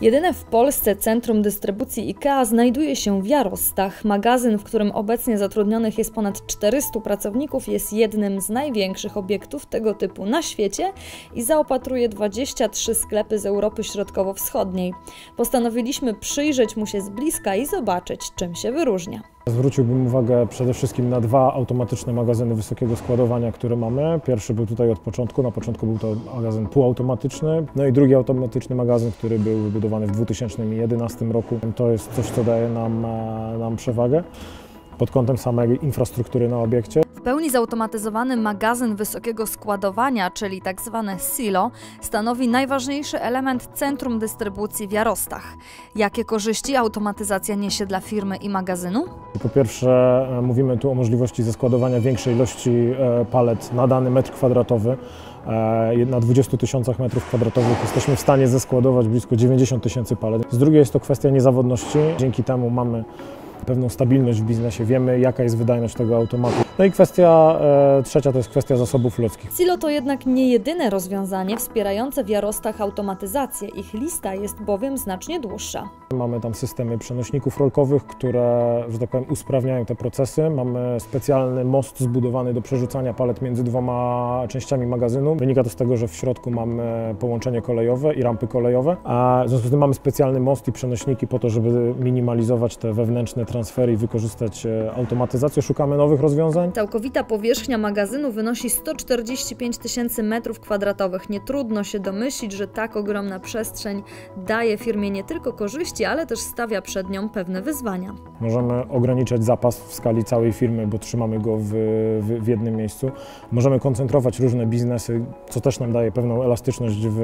Jedyne w Polsce centrum dystrybucji IKEA znajduje się w Jarostach. Magazyn, w którym obecnie zatrudnionych jest ponad 400 pracowników, jest jednym z największych obiektów tego typu na świecie i zaopatruje 23 sklepy z Europy Środkowo-Wschodniej. Postanowiliśmy przyjrzeć mu się z bliska i zobaczyć, czym się wyróżnia. Zwróciłbym uwagę przede wszystkim na dwa automatyczne magazyny wysokiego składowania, które mamy. Pierwszy był tutaj od początku, na początku był to magazyn półautomatyczny, no i drugi automatyczny magazyn, który był wybudowany w 2011 roku. To jest coś, co daje nam, e, nam przewagę pod kątem samej infrastruktury na obiekcie. W pełni zautomatyzowany magazyn wysokiego składowania, czyli tzw. Tak silo, stanowi najważniejszy element centrum dystrybucji w Jarostach. Jakie korzyści automatyzacja niesie dla firmy i magazynu? Po pierwsze e, mówimy tu o możliwości zaskładowania większej ilości e, palet na dany metr kwadratowy. E, na 20 tysiącach metrów kwadratowych jesteśmy w stanie zeskładować blisko 90 tysięcy palet. Z drugiej jest to kwestia niezawodności. Dzięki temu mamy pewną stabilność w biznesie, wiemy jaka jest wydajność tego automatu. No i kwestia e, trzecia to jest kwestia zasobów ludzkich. Silo to jednak nie jedyne rozwiązanie wspierające w Jarostach automatyzację. Ich lista jest bowiem znacznie dłuższa. Mamy tam systemy przenośników rolkowych, które, że tak powiem, usprawniają te procesy. Mamy specjalny most zbudowany do przerzucania palet między dwoma częściami magazynu. Wynika to z tego, że w środku mamy połączenie kolejowe i rampy kolejowe, a w związku z tym mamy specjalny most i przenośniki po to, żeby minimalizować te wewnętrzne transfery i wykorzystać e, automatyzację. Szukamy nowych rozwiązań. Całkowita powierzchnia magazynu wynosi 145 tysięcy metrów kwadratowych. Nie trudno się domyślić, że tak ogromna przestrzeń daje firmie nie tylko korzyści, ale też stawia przed nią pewne wyzwania. Możemy ograniczać zapas w skali całej firmy, bo trzymamy go w, w, w jednym miejscu. Możemy koncentrować różne biznesy, co też nam daje pewną elastyczność w,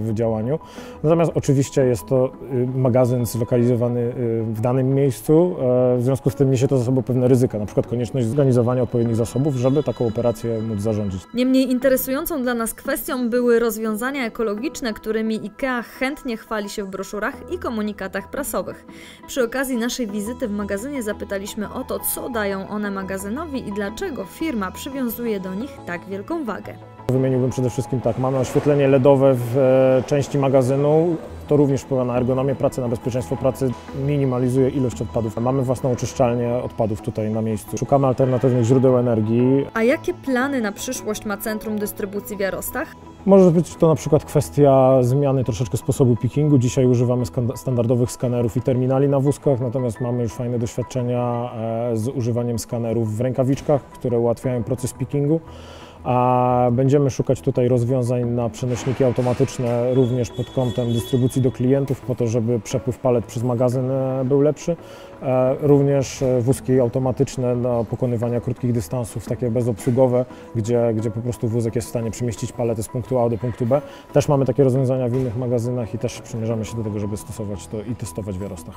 w działaniu. Natomiast oczywiście jest to y, magazyn zlokalizowany y, w danym miejscu, e, w związku z tym niesie to za sobą pewne ryzyka, na przykład konieczność zorganizowania odpowiednich zasobów, żeby taką operację móc zarządzić. Niemniej interesującą dla nas kwestią były rozwiązania ekologiczne, którymi IKEA chętnie chwali się w broszurach i komunikatach prasowych. Przy okazji naszej wizyty w magazynie zapytaliśmy o to, co dają one magazynowi i dlaczego firma przywiązuje do nich tak wielką wagę. Wymieniłbym przede wszystkim tak, mamy oświetlenie LEDowe w e, części magazynu, to również wpływa na ergonomię pracy, na bezpieczeństwo pracy, minimalizuje ilość odpadów. Mamy własną oczyszczalnię odpadów tutaj na miejscu. Szukamy alternatywnych źródeł energii. A jakie plany na przyszłość ma Centrum Dystrybucji w Jarostach? Może być to na przykład kwestia zmiany troszeczkę sposobu pickingu. Dzisiaj używamy standardowych skanerów i terminali na wózkach, natomiast mamy już fajne doświadczenia e, z używaniem skanerów w rękawiczkach, które ułatwiają proces pickingu. A będziemy szukać tutaj rozwiązań na przenośniki automatyczne również pod kątem dystrybucji do klientów, po to, żeby przepływ palet przez magazyn e, był lepszy. E, również e, wózki automatyczne do pokonywania krótkich dystansów, takie bezobsługowe, gdzie, gdzie po prostu wózek jest w stanie przemieścić paletę z punktu A do punktu B. Też mamy takie rozwiązania w innych magazynach i też przymierzamy się do tego, żeby stosować to i testować w Jarostach.